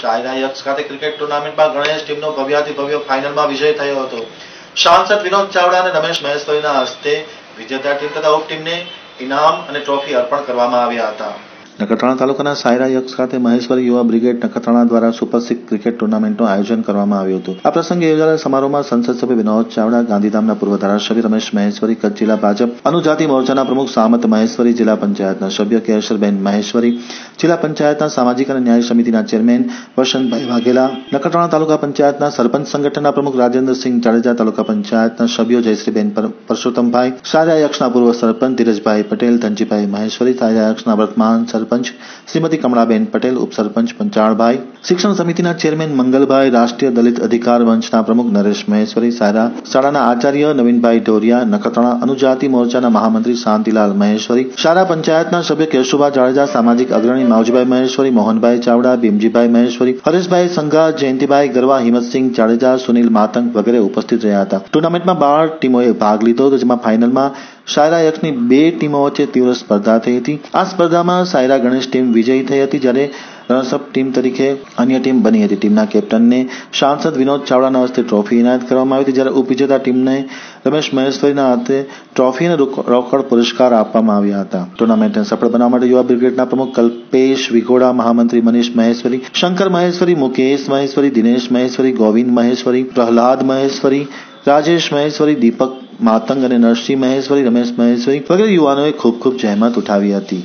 શાયરા યક્ષ ખાતે ક્રિકેટ ટુર્નામેન્ટમાં ગણેશ ટીમનો ભવ્યાતિ ભવ્ય ફાઇનલમાં વિજય થયો હતો. સાંસદ વિનોદ ચાવડા અને રમેશ મહેશ્વરીના હસ્તે વિજેતા ટીમ તથા ઉપ ઇનામ અને ટ્રોફી અર્પણ કરવામાં આવ્યા હતા. નખત્રાણા તાલુકાના સાયરા યક્ષ ખાતે મહેશ્વરી યુવા બ્રિગેડ નખત્રાણા દ્વારા સુપર સિક્સ ક્રિકેટ ટુર્નામેન્ટનું આયોજન કરવામાં આવ્યું હતું. આ પ્રસંગે યોજાયેલા સમારોહમાં સંસદ સભ્ય વિનોદ ચાવડા, ગાંધીધામના પૂર્વ ધારાસભ્ય રમેશ મહેશ્વરી, કચ્છ જિલ્લા ભાજપ, અનુજાતિ મોરચાના પ્રમુખ સામત મહેશ્વરી, જિલ્લા પંચાયતના સભ્ય કેશરબેન મહેશ્વરી, જિલ્લા પંચાયતના સામાજિક અને ન્યાય સમિતિના ચેરમેન વસંતભાઈ વાઘેલા, નખત્રાણા તાલુકા પંચાયતના સરપંચ સંગઠનના પ્રમુખ રાજેન્દ્રસિંહ જાડેજા તાલુકા પંચાયતના સભ્યો જયશ્રીબેન પર- પરસોત્તમભાઈ સારા યક્ષના પૂર્વ સરપંચ ધીરજભાઈ પટેલ, ધનજીભાઈ મહેશ્વરી સારા યક્ષના વર્તમાન સરપંચ શ્રીમતી કમળાબેન પટેલ, ઉપસરપંચ પંચાળભાઈ, શિક્ષણ સમિતિના ચેરમેન મંગલભાઈ, રાષ્ટ્રીય દલિત અધિકાર મંચના પ્રમુખ નરેશ મહેશ્વરી, સાયરા શાળાના આચાર્ય નવીનભાઈ ઢોરિયા, નખત્રાણા અનુજાતિ મોરચાના મહામંત્રી શાંતિલાલ મહેશ્વરી, શાળા પંચાયતના સભ્ય કેશુભા જાડેજા, સામાજિક અગ્રણી માવજીભાઈ મહેશ્વરી, મોહનભાઈ ચાવડા, ભીમજીભાઈ મહેશ્વરી, હરેશભાઈ સંઘા, જયંતિભાઈ ગરવા, હિંમતસિંહ જાડેજા, સુનિલ માતંગ વગેરે ઉપસ્થિત રહ્યા હતા. ટુર્નામેન્ટમાં બાર ટીમોએ ભાગ લીધો હતો, જેમાં ફાઇનલમાં શાયરા યક્ષની બે ટીમો વચ્ચે તીવ્ર સ્પર્ધા થઈ હતી. આ સ્પર્ધામાં સાયરા ગણેશ ટીમ વિજયી થઈ હતી જ્યારે રનર્સઅપ ટીમ તરીકે અન્ય ટીમ બની હતી. ટીમના કેપ્ટનને સાંસદ વિનોદ ચાવડાના હસ્તે ટ્રોફી એનાયત કરવામાં આવી હતી, જ્યારે ઉપવિજેતા ટીમને રમેશ મહેશ્વરીના હાથે ટ્રોફી અને રોકડ પુરસ્કાર આપવામાં આવ્યા હતા. ટુર્નામેન્ટને સફળ બનાવવા માટે યુવા બ્રિગેડના પ્રમુખ કલ્પેશ વિઘોડા, મહામંત્રી મનીષ મહેશ્વરી, શંકર મહેશ્વરી, મુકેશ મહેશ્વરી, દિનેશ મહેશ્વરી, ગોવિંદ મહેશ્વરી, પ્રહલાદ મહેશ્વરી રાજેશ મહેશ્વરી દીપક માતંગ અને નરસિંહ મહેશ્વરી રમેશ મહેશ્વરી વગેરે યુવાનોએ ખૂબ ખૂબ જહેમત ઉઠાવી હતી